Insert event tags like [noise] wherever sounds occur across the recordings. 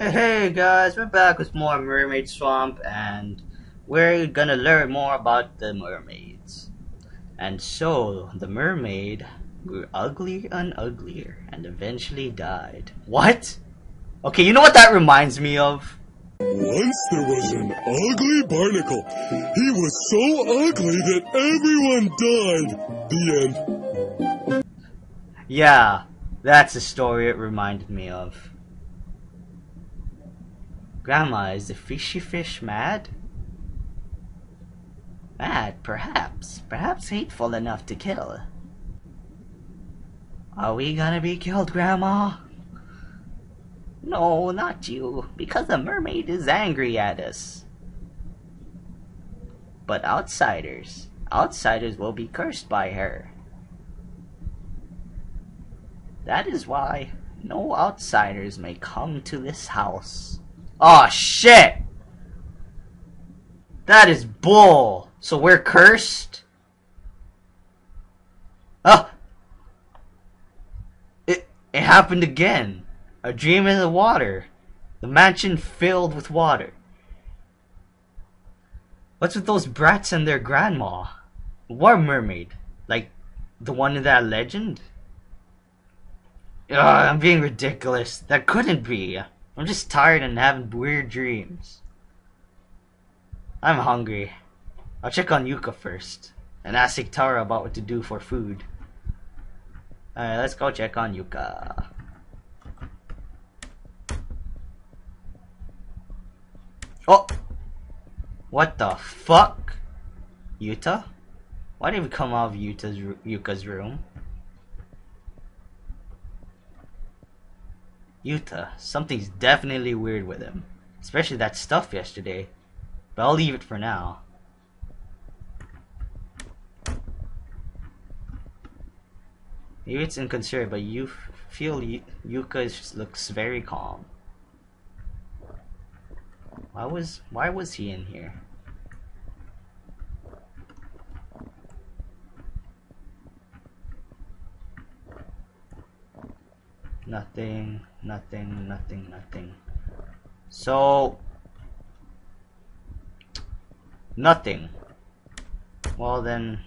Hey, guys, we're back with more Mermaid Swamp and we're gonna learn more about the mermaids. And so, the mermaid grew uglier and uglier and eventually died. What? Okay, you know what that reminds me of? Once there was an ugly barnacle. He was so ugly that everyone died. The end. Yeah, that's the story it reminded me of. Grandma, is the fishy fish mad? Mad, perhaps. Perhaps hateful enough to kill. Are we gonna be killed, Grandma? No, not you, because the mermaid is angry at us. But outsiders, outsiders will be cursed by her. That is why no outsiders may come to this house. Oh shit! That is bull. So we're cursed? Oh! It, it happened again. A dream in the water. The mansion filled with water. What's with those brats and their grandma? What mermaid? Like the one in that legend? Ugh, I'm being ridiculous. That couldn't be. I'm just tired and having weird dreams. I'm hungry. I'll check on Yuka first. And ask Tara about what to do for food. Alright, let's go check on Yuka. Oh! What the fuck? Yuta? Why did we come out of Yuta's, Yuka's room? Yuta, something's definitely weird with him. Especially that stuff yesterday. But I'll leave it for now. Maybe it's inconsiderate, but you feel Yuka looks very calm. Why was why was he in here? Nothing, nothing, nothing, nothing. So nothing. Well then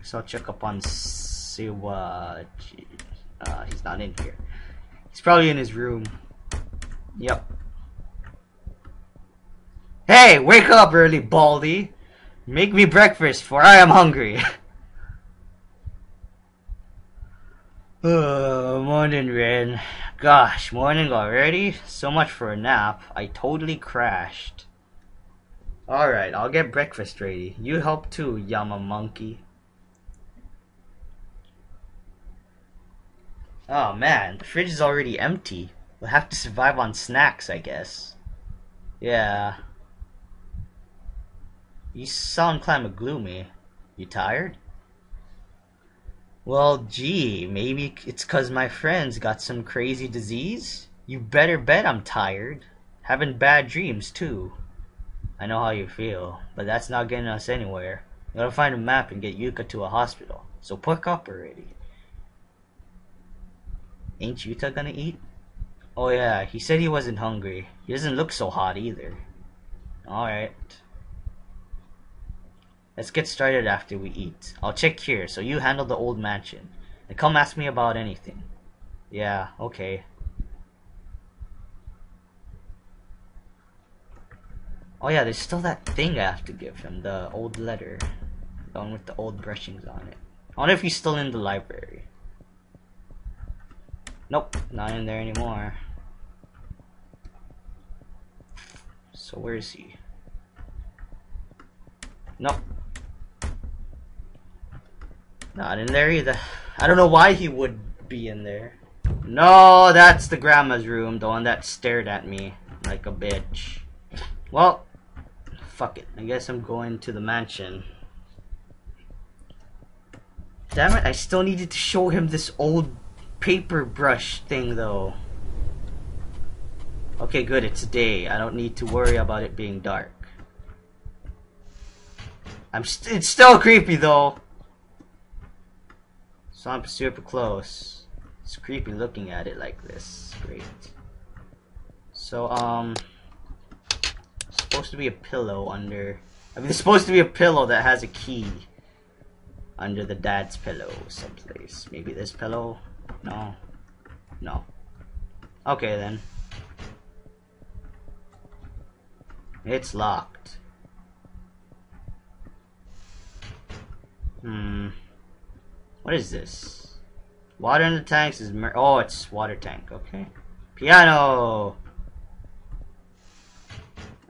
so check up on Siwa. Uh, he's not in here. He's probably in his room. Yep. Hey, wake up early, Baldy. Make me breakfast, for I am hungry. [laughs] oh, morning, Ren. Gosh, morning already? So much for a nap. I totally crashed. Alright, I'll get breakfast ready. You help too, Yama Monkey. Oh man, the fridge is already empty. We'll have to survive on snacks, I guess. Yeah. You sound kinda gloomy. You tired? Well, gee, maybe it's cause my friends got some crazy disease? You better bet I'm tired. Having bad dreams, too. I know how you feel, but that's not getting us anywhere. We gotta find a map and get Yuka to a hospital. So pick up already. Ain't Yuta gonna eat? Oh yeah, he said he wasn't hungry. He doesn't look so hot either. Alright. Let's get started after we eat. I'll check here, so you handle the old mansion. And come ask me about anything. Yeah, okay. Oh yeah, there's still that thing I have to give him, the old letter. The one with the old brushings on it. I wonder if he's still in the library. Nope, not in there anymore. So where is he? Nope. Not in there either. I don't know why he would be in there. No, that's the grandma's room, the one that stared at me like a bitch. Well, fuck it. I guess I'm going to the mansion. Damn it, I still needed to show him this old paper brush thing though. Okay, good, it's day. I don't need to worry about it being dark. I'm st it's still creepy though. So I'm super close. It's creepy looking at it like this. Great. So, um, supposed to be a pillow under. I mean, there's supposed to be a pillow that has a key under the dad's pillow someplace. Maybe this pillow? No. No. Okay then. It's locked. Hmm. What is this? Water in the tanks is oh, it's water tank. Okay. Piano.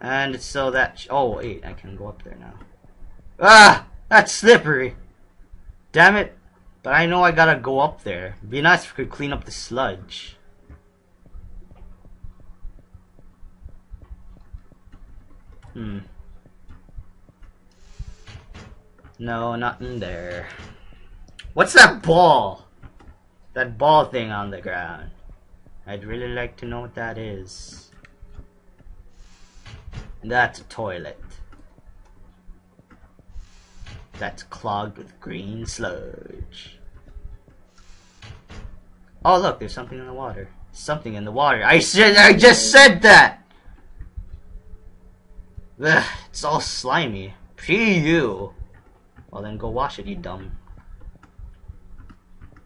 And so that oh wait, I can go up there now. Ah, that's slippery. Damn it! But I know I gotta go up there. Be nice if we could clean up the sludge. Hmm. No, not in there. What's that ball? That ball thing on the ground. I'd really like to know what that is. That's a toilet. That's clogged with green sludge. Oh look, there's something in the water. Something in the water. I said I just said that! Ugh, it's all slimy. You. Well then go wash it, you dumb.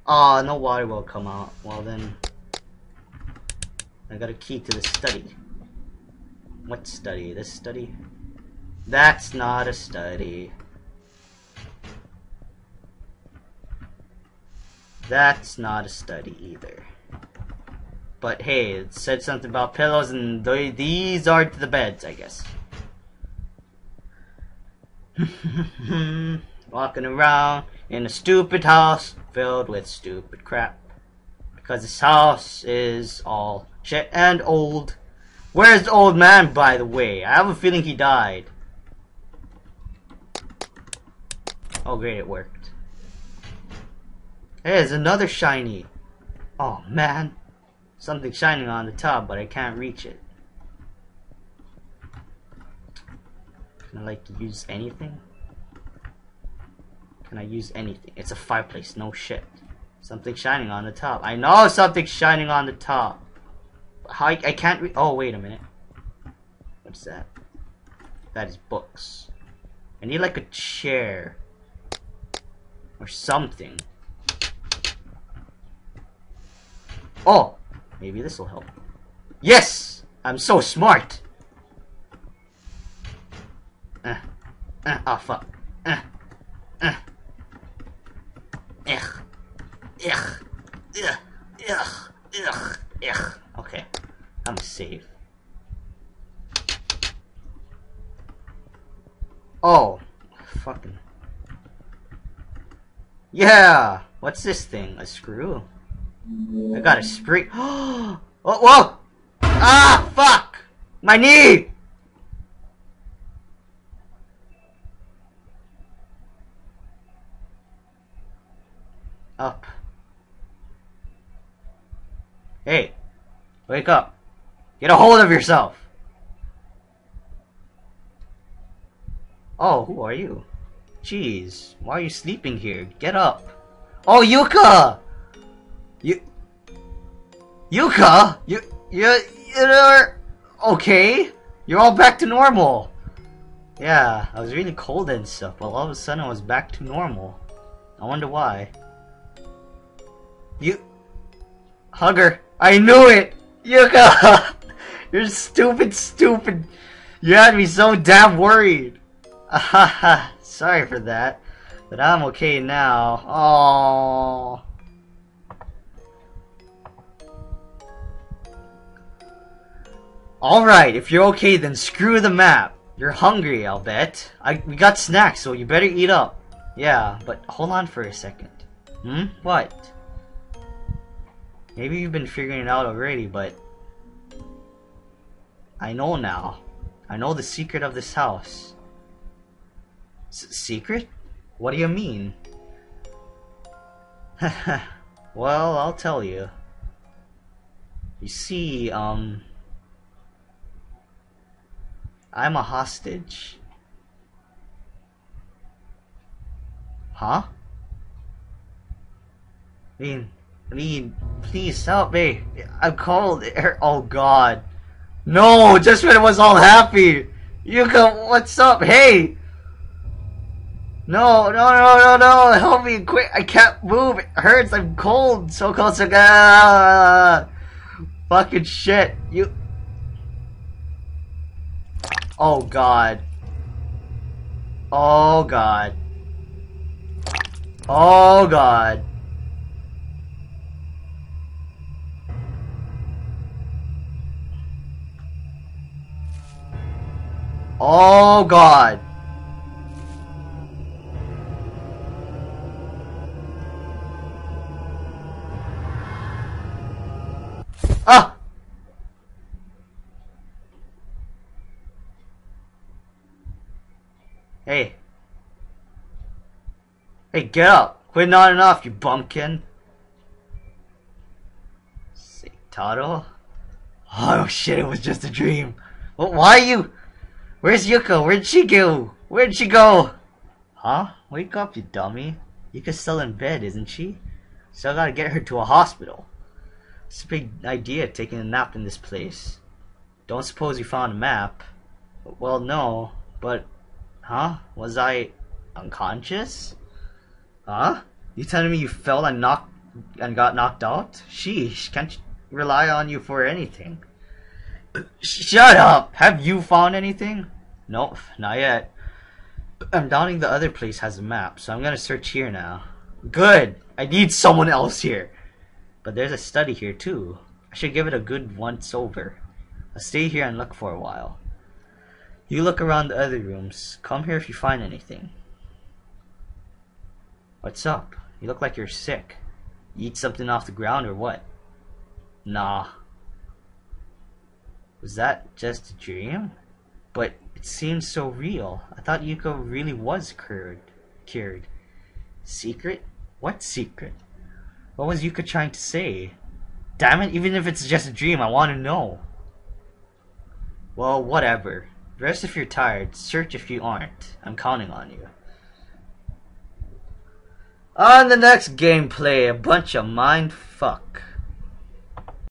Oh, no water will come out. Well then, I got a key to the study. What study? This study? That's not a study. That's not a study either. But hey, it said something about pillows and th these are the beds, I guess. [laughs] Walking around in a stupid house filled with stupid crap. Because this house is all shit and old. Where's the old man, by the way? I have a feeling he died. Oh, great, it worked. There's another shiny. Oh, man. Something shining on the top, but I can't reach it. Can I, like, use anything? Can I use anything? It's a fireplace, no shit. Something shining on the top. I know something's shining on the top. How I, I can't. Oh, wait a minute. What's that? That is books. I need like a chair. Or something. Oh! Maybe this will help. Yes! I'm so smart! Uh, uh, oh fuck. Uh. Ugh. Ugh. Ugh. Ugh. Ugh. Ugh. Okay. I'm safe. Oh. Fucking. Yeah! What's this thing? A screw? I got a spring. [gasps] oh, whoa! Ah! Fuck! My knee! Up. Hey, wake up. Get a hold of yourself. Oh, who are you? Jeez, why are you sleeping here? Get up. Oh, Yuka! You... Yuka? You... You... You're... Okay? You're all back to normal. Yeah, I was really cold and stuff, but all of a sudden I was back to normal. I wonder why. You... Hugger. I knew it! Yuka! [laughs] You're stupid, stupid. You had me so damn worried. [laughs] Sorry for that. But I'm okay now. Oh. Alright, if you're okay, then screw the map. You're hungry, I'll bet. I, we got snacks, so you better eat up. Yeah, but hold on for a second. Hmm? What? Maybe you've been figuring it out already, but I know now. I know the secret of this house. S secret? What do you mean? [laughs] well, I'll tell you. You see, um... I'm a hostage. Huh? I mean, I mean, please help me. I'm cold. Oh God. No, just when it was all happy. Yuka, what's up? Hey! No, no, no, no, no! Help me, quick! I can't move. It hurts. I'm cold. So cold. So ah, Fucking shit. You. Oh god. Oh god. Oh god. Oh god. Get up. Quit nodding off, you bumpkin. Seitaro? Oh shit, it was just a dream. Well, why you... Where's Yuko? Where'd she go? Where'd she go? Huh? Wake up, you dummy. Yuka's still in bed, isn't she? Still gotta get her to a hospital. It's a big idea taking a nap in this place. Don't suppose you found a map? Well, no, but... Huh? Was I unconscious? Huh? You telling me you fell and knocked and got knocked out? Sheesh, can't rely on you for anything. [clears throat] Shut up! Have you found anything? Nope, not yet. I'm doubting the other place has a map, so I'm gonna search here now. Good! I need someone else here. But there's a study here too. I should give it a good once over. I'll stay here and look for a while. You look around the other rooms. Come here if you find anything. What's up? You look like you're sick. You eat something off the ground or what? Nah. Was that just a dream? But it seems so real. I thought Yuka really was cured. Cured. Secret? What secret? What was Yuka trying to say? Damn it, even if it's just a dream, I want to know. Well, whatever. Rest if you're tired, search if you aren't. I'm counting on you. On the next gameplay, a bunch of mind fuck.